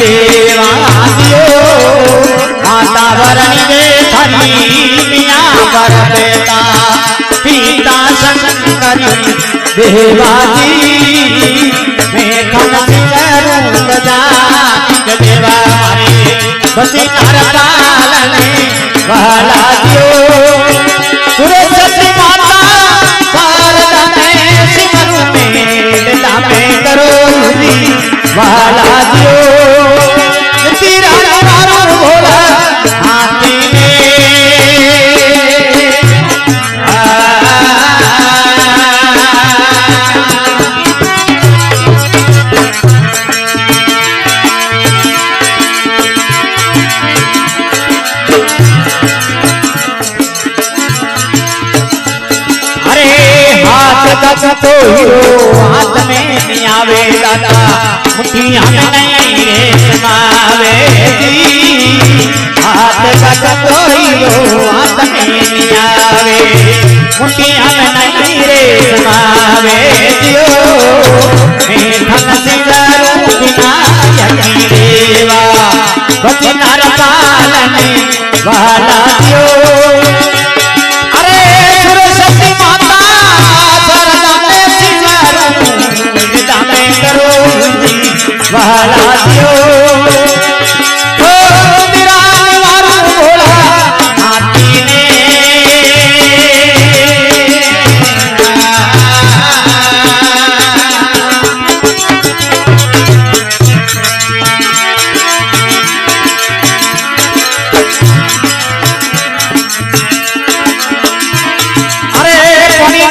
देवा माता पर बेटा पीता संकरी देवा जी मैं खन देवा मारे बसी नारदालने वाला दियो सुरसती माता शारदा में सिमरु में लीला में करो वाला दियो तेरा हाथ तो हीरो। हाथ में नहीं आवे दादा मुठिया में नहीं रे समावे जी।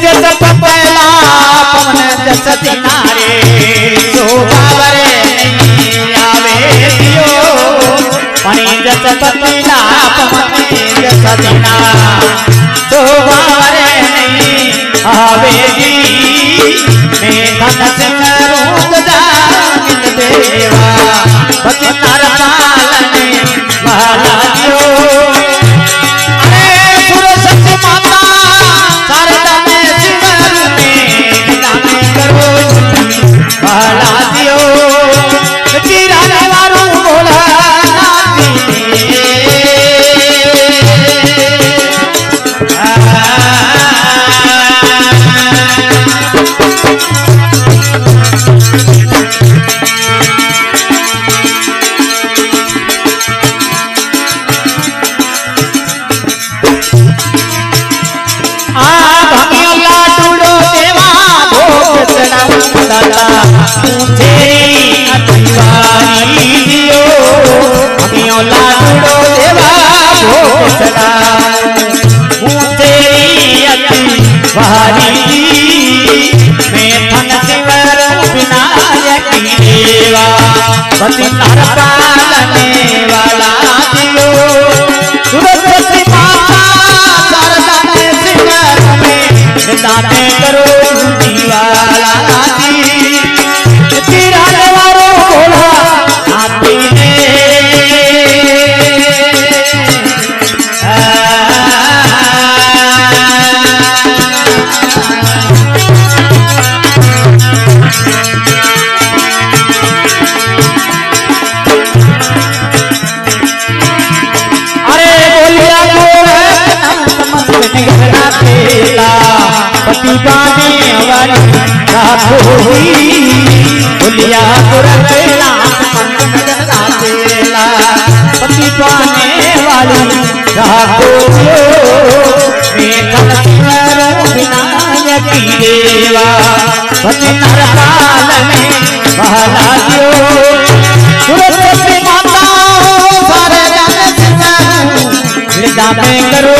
जस पपला, पवन जस दिनारे नहीं आवे दियो पनी जस पपला, पवन जस दिना नहीं आवे जी मैं धन सिंह रूप जानित देवा। बचनर पति पालने वाला दियो सुरस्वती माता शारदा में सिंगर में दाते करो दीवाला जी भुलिया दुरला पति पाने वाली राखो देवा पति नरकाल में बहला दियो सूरत से माता सारे जगत में करो